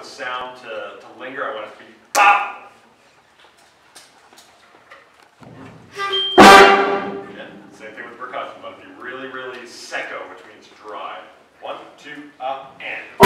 The to, to linger. I want it to be pop. Yeah, same thing with percussion. I want it to be really, really secco, which means dry. One, two, up, and.